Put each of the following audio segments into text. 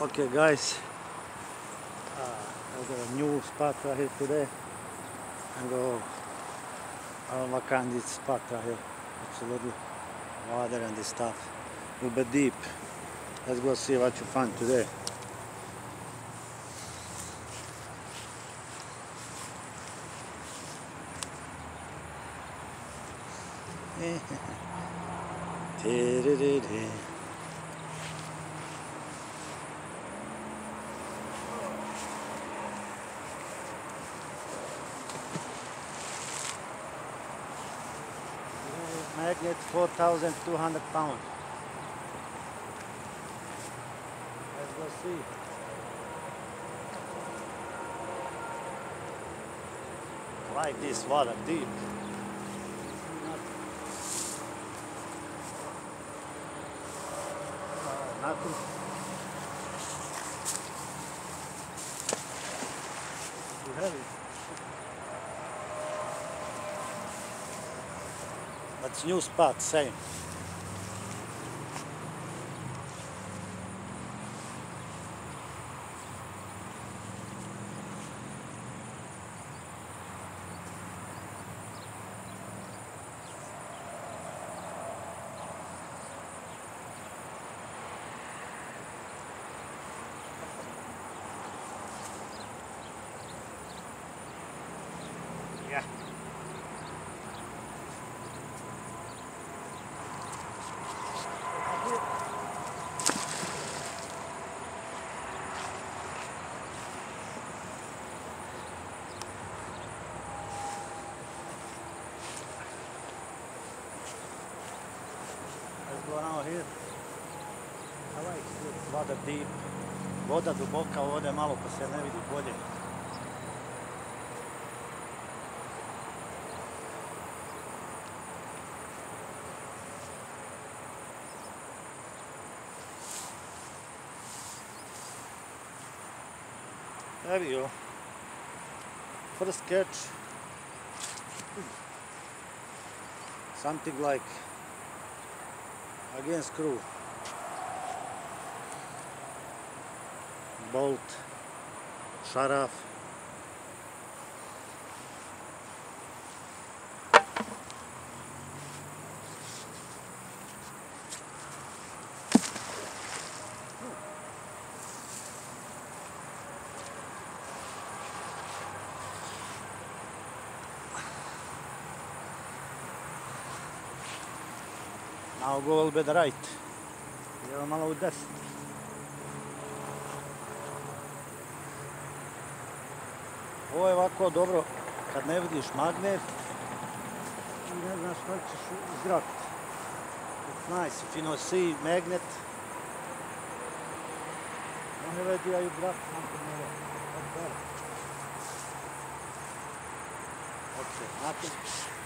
Okay guys, uh, I got a new spot right here today. And go a candid spot right here. It's a little water and this stuff. A little bit deep. Let's go see what you find today. Magnet 4,200 pounds. Let's go see. Like this water deep. Uh, nothing. Heavy. But new spot, same. Here. I like this water deep. Voda duboka, ovdje malo pa se ne vidi bolje. There we go. For catch. sketch, something like Again screw. Болт. Шараф. Now go a little bit right. Idemo malo u desno. Ovo je ovako dobro kad ne vidiš magnet i ne znaš što ćeš izgrabiti. It's nice if you know see magnet. On je vedi, a grab brat over. That's better. Okay, nothing.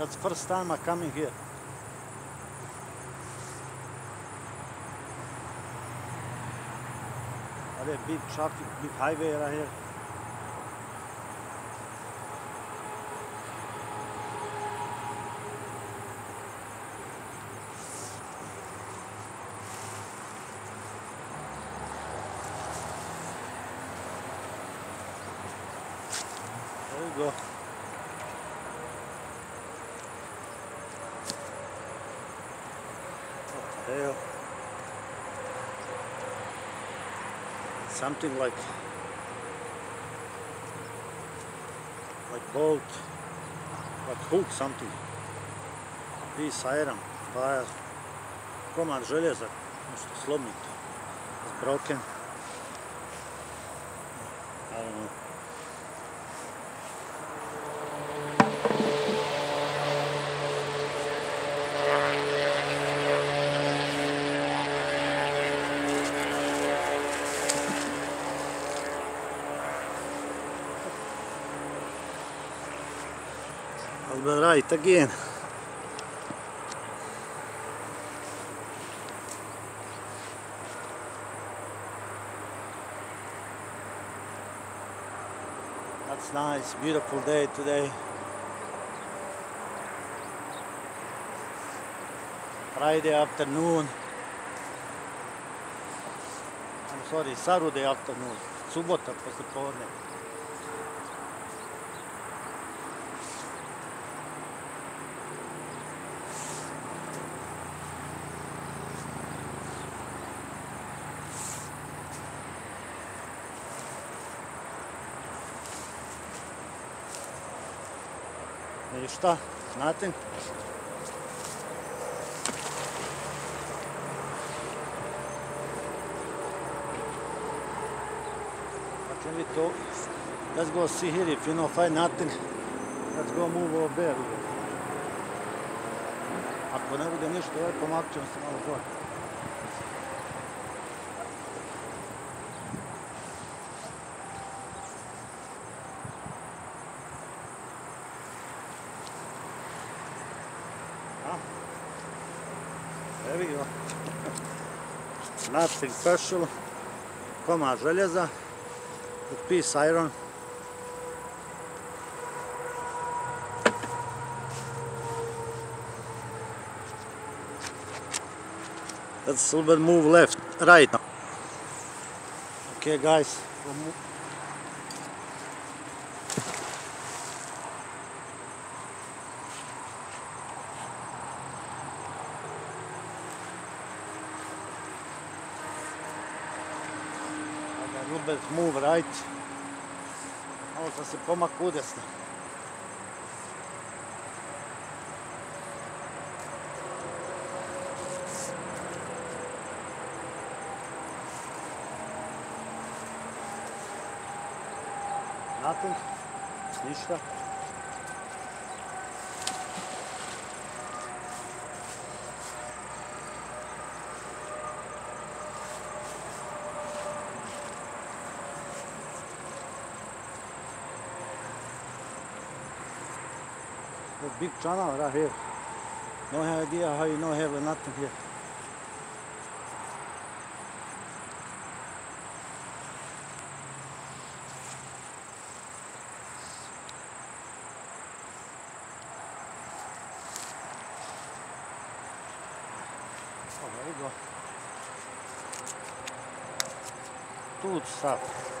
That's the first time I'm coming here. Are there big traffic, big highway right here? There you go. Something like like bolt, like hook something. Piece iron, wire, komad željeza, nešto slomito. Broken. Alright again. That's nice, beautiful day today. Friday afternoon. I'm sorry, Saturday afternoon. Subota posle podne. Šta, znate? Znači mi to. Let's go see here. If you know find nothing, let's go move over there. Ako ne bude ništa, ovaj pomaknut ćemo se malo gore. Nothing special. Komad željeza. A piece iron. Let's a little bit move left, right now. Okay guys, we'll move. Move right. Malo sam se pomak udesno. Nothing. Ništa. The big channel right here. No idea how you know have nothing here. Oh, there we go. Тут stuff.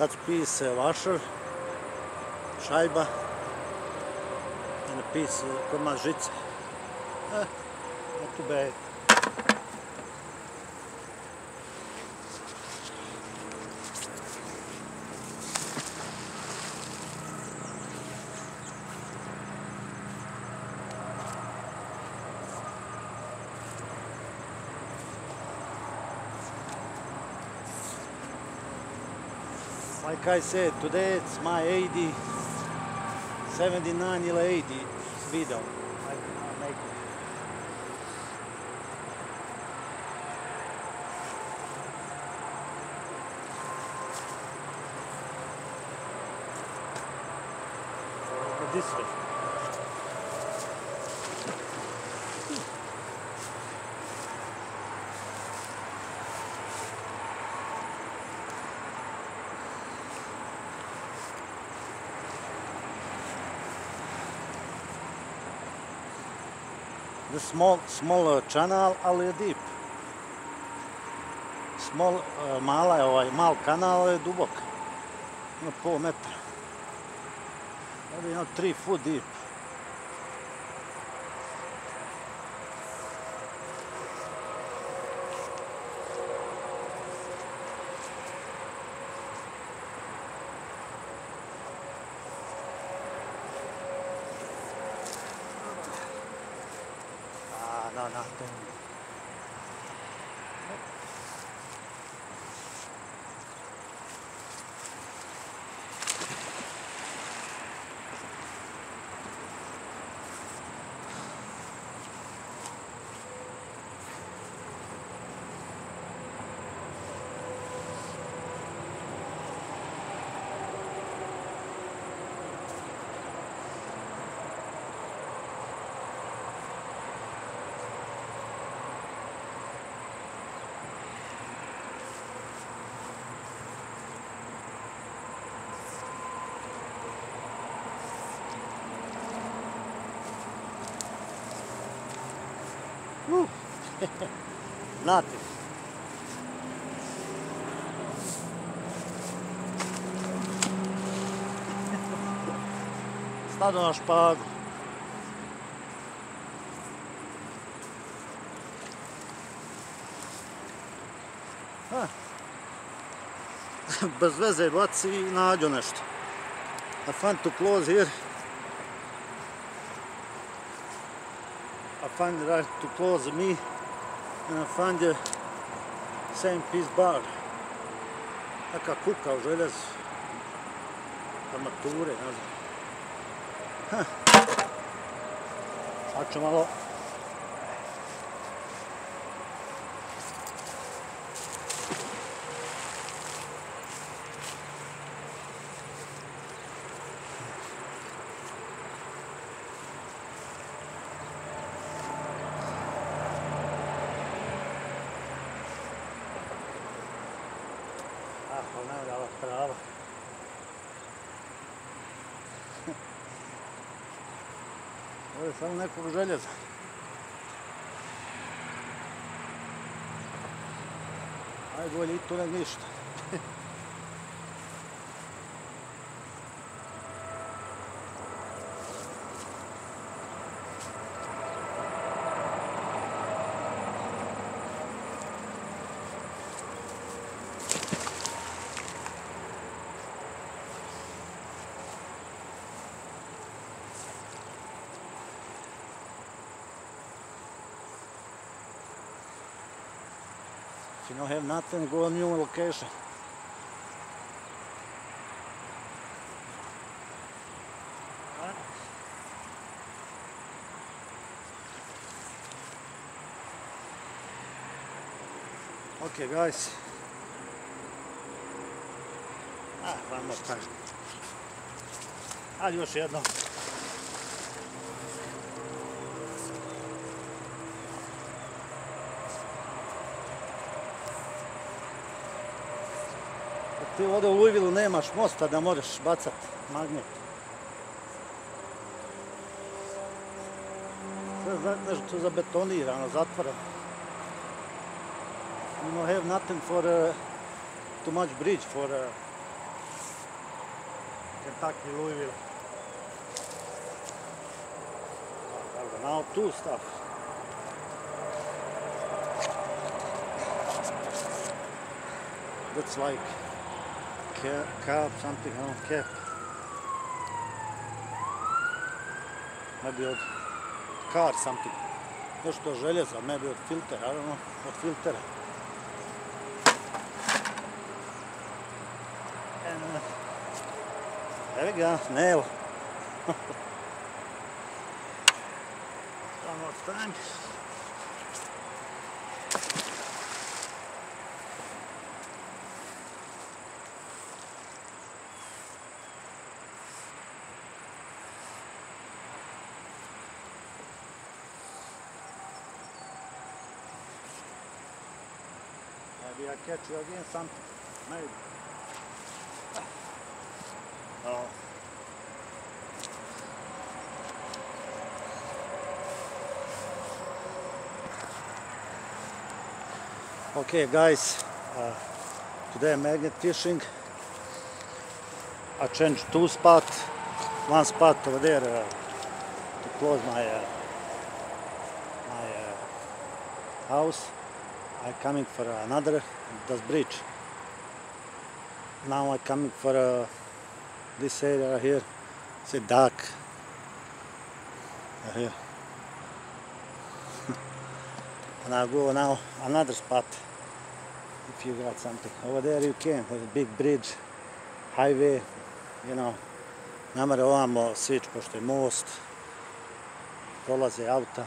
Tad vašar, šajba i napise komad žice. Eh, a tu bejete. like I said, today it's my 80, 79 80 video. I cannot make it. This way. Small, small channel, ali je deep. Small, eh, mala je ovaj, mal kanal je dubok. Ima pol metra. Ovdje ima 3 foot deep. 大厦对。Nothing. Stado na špagu. Ha. Bez veze baci i nađo nešto. I found to close here. I find right to close me and find the same piece bar. Neka kuka u željezu. Armature, ne znam. Sad ću malo Ovo je samo nekog željeza. Najbolje i to nek ništa. You don't have nothing, go a new location. Okay, guys. Ah, one more time. Ali još jedno. Ti ovdje u Louisville nemaš mosta da možeš bacat magnet. Sve za, nešto zabetonirano, zatvoreno. You don't have nothing for uh, too much bridge for uh, Kentucky, Louisville. Now two stuff. That's like cap something, I don't. Maybe od car something. Nešto željeza, maybe od filter, I don't know, od filtera. There we go, nail. One more time. Maybe I catch you again something. Maybe. Oh. Okay guys, uh, today magnet fishing. I changed two spot, one spot over there uh, to close my uh, my uh, house. I coming for another this bridge. Now I coming for uh, this area here. It's dark. Uh, here. and I go now another spot. If you got something over there, you can. There's a big bridge, highway. You know, ne mora ovamo sići pošto je most. Prolaze auta.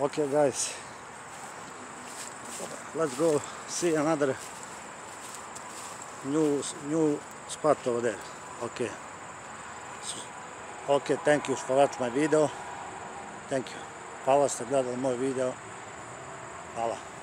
Okay, guys. Let's go see another new new spot over there. Okay. Okay thank you for watching my video. Thank you. Hvala ste gledali moj video. Hvala.